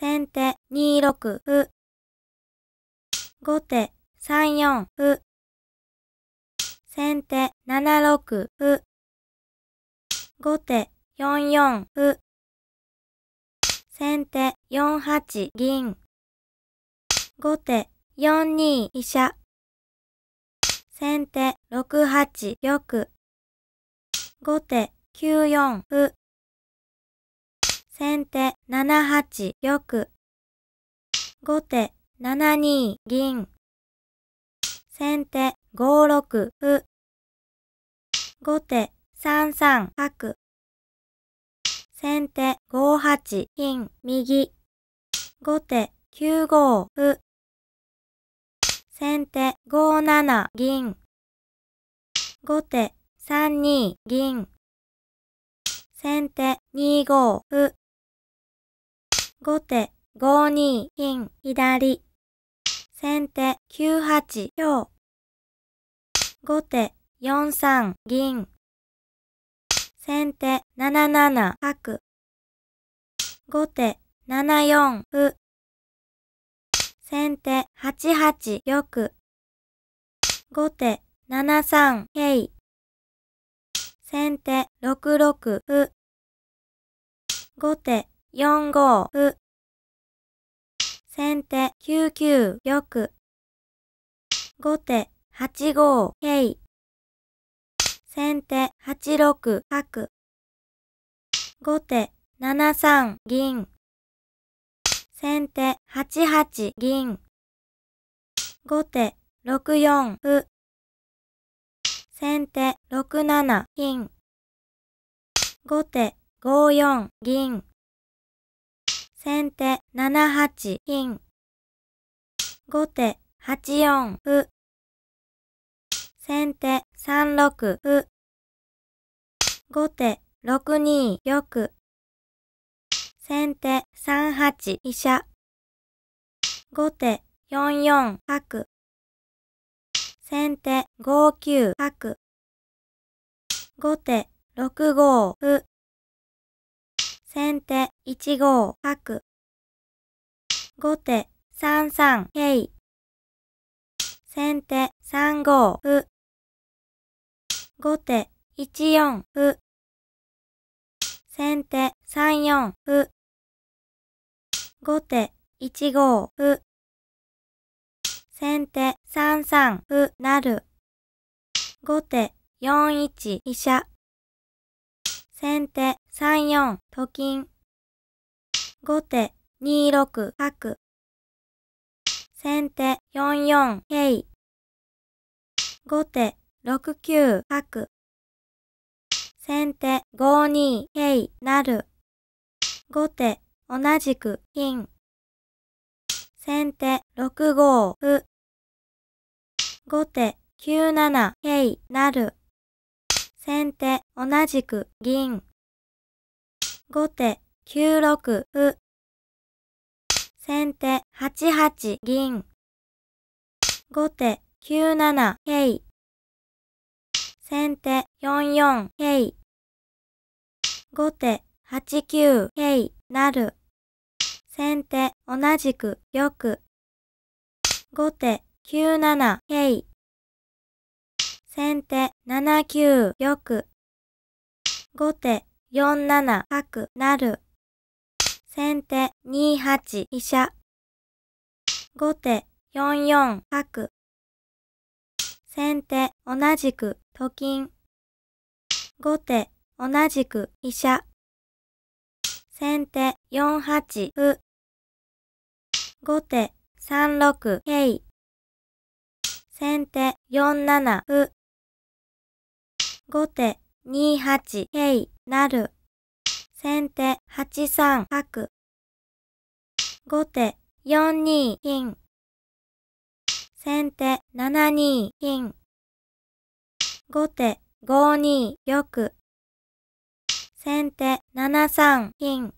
先手2六歩。後手3四歩。先手7六歩。後手4四歩。先手4八銀。後手4二飛車。先手6八玉。後手9四歩。先手7八玉。後手7二銀。先手5六歩。後手3三角。先手5八金右。後手9五歩。先手5七銀。後手3二銀。先手2五歩。後手5二金左。先手9八香。後手4三銀。先手7七角。後手7四歩。先手8八玉。後手7三桂。先手6六歩。後手4五歩。先手9九玉。後手8五桂。先手8六角。後手7三銀。先手8八銀。後手6四歩。先手6七金。後手5四銀。先手7八金。後手8四歩。先手3六歩。後手6二玉。先手3八飛車。後手4四角。先手5九角。後手6五歩。先手1五角。後手3三桂。先手3五歩。後手1四歩。先手3四歩。後手1五歩。先手3三歩成。後手4一飛車。先手3四と金。後手2六角。先手4四桂。後手6九角。先手5二桂成。後手同じく金。先手6五歩。後手9七桂成。先手同じく銀。後手9六歩。先手8八銀。後手9七桂。先手4四桂。後手8九桂成。先手同じく玉。後手9七桂。先手7九玉。後手4七角成。先手2八飛車。後手4四角。先手同じくと金。後手同じく飛車。先手4八歩。後手3六桂。先手4七歩。後手2八桂成。先手8三角。後手4二金。先手7二金。後手5二玉。先手7三金。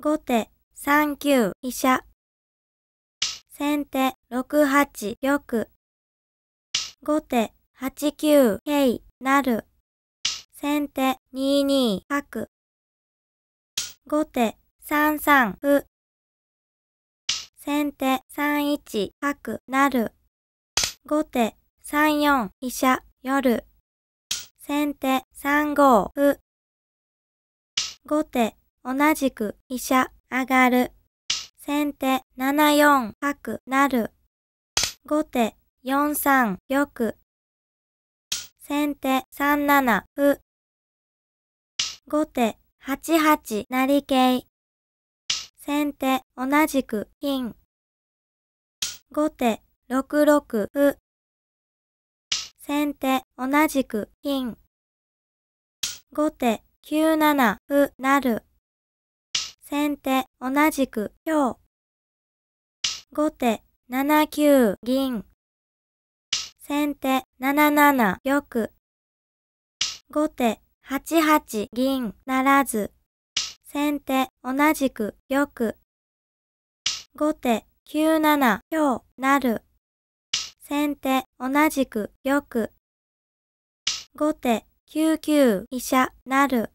後手3九飛車。先手6八玉。後手8九桂成。先手2二角。後手3三歩。先手3一角成。後手3四飛車夜。先手3五歩。後手同じく飛車上がる。先手7四角成。後手4三玉。先手3七歩。後手8八成桂。先手同じく金。後手6六歩。先手同じく金。後手9七歩成。先手同じく香。後手7九銀。先手7七玉。後手8八銀ならず。先手同じく玉。後手9七香なる。先手同じく玉。後手9九飛車なる。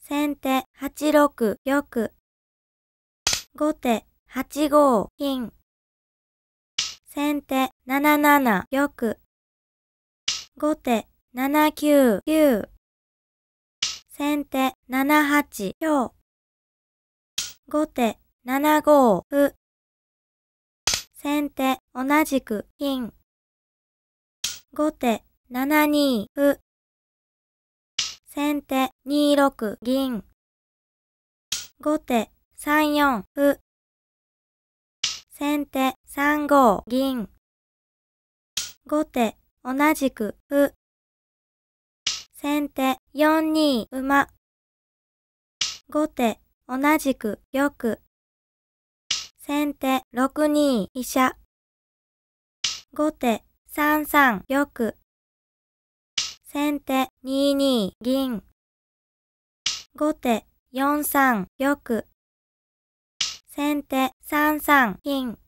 先手8六玉。後手8五金。先手7七玉。後手7九竜。先手7八香。後手7五歩。先手同じく金。後手7二歩。先手2六銀。後手3四歩。先手3五銀。後手同じく歩。先手4二馬。後手同じく玉。先手6二飛車。後手3三玉。先手2二銀。後手4三玉。先手3三金。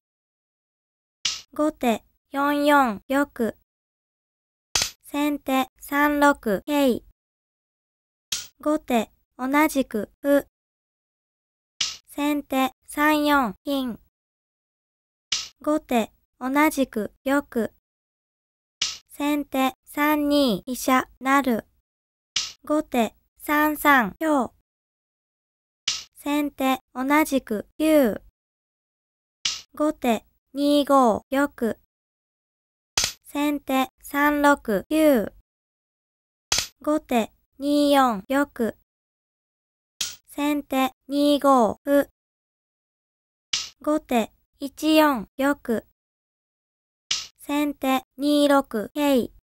後手4四玉。先手3六桂。後手同じく歩。先手3四金。後手同じく玉。先手3二飛車成。後手3三香。先手同じく竜。後手2五玉。先手3六九。後手2四玉。先手2五歩。後手1四玉。先手2六桂。